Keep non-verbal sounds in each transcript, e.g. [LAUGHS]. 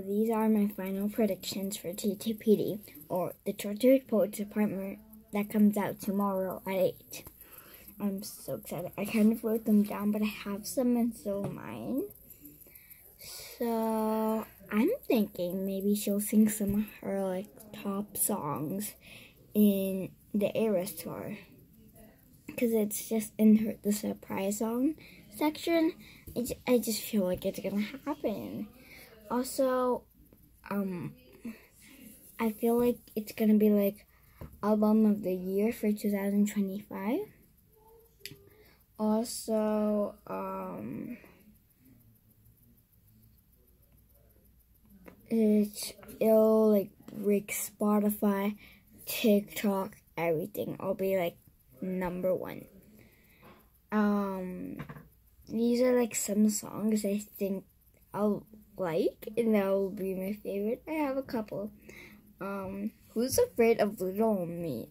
These are my final predictions for TTPD, or the Tortured Poets Department, that comes out tomorrow at 8. I'm so excited. I kind of wrote them down, but I have some in so mine. So, I'm thinking maybe she'll sing some of her, like, top songs in the Eras tour. Because it's just in her, the surprise song section. I just feel like it's gonna happen. Also, um, I feel like it's gonna be like album of the year for 2025. Also, um, it it'll like break Spotify, TikTok, everything. I'll be like number one. Um, these are like some songs I think I'll like, and that will be my favorite. I have a couple. Um, Who's Afraid of Little Me?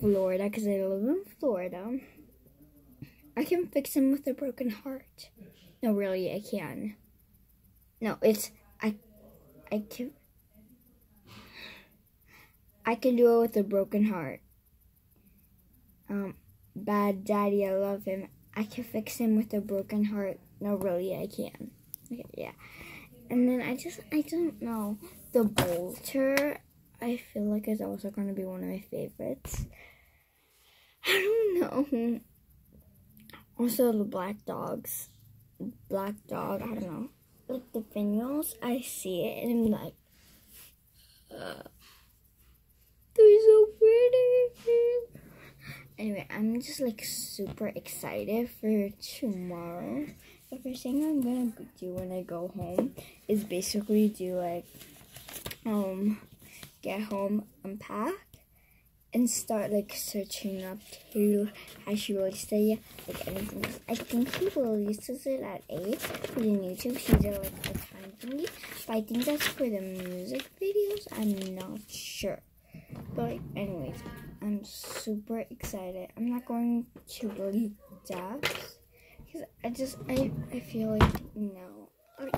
Florida, because I live in Florida. I can fix him with a broken heart. No, really, I can. No, it's I. I can. I can do it with a broken heart. Um, But Daddy I Love Him. I can fix him with a broken heart. No, really, I can. Okay, yeah. And then I just, I don't know. The Bolter, I feel like is also going to be one of my favorites. I don't know. Also, the Black Dogs. Black Dog, I don't know. Like the Finials, I see it and I'm like, uh, they're so pretty. Anyway, I'm just like super excited for tomorrow the first thing I'm gonna do when I go home is basically do like um get home, unpack, and start like searching up to how she released like anything else. I think she releases it at eight for the YouTube. She did like a time thingy, but I think that's for the music videos. I'm not sure. But anyways, I'm super excited. I'm not going to leak that because I just, I, I feel like, no.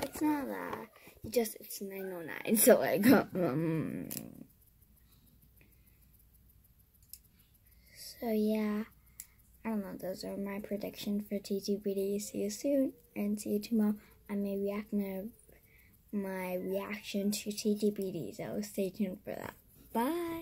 It's not that. It just, it's 909. [LAUGHS] So, like, um. So, yeah. I don't know. Those are my predictions for TTPD. See you soon. And see you tomorrow. I may react my, my reaction to TTPD. So, stay tuned for that. Bye.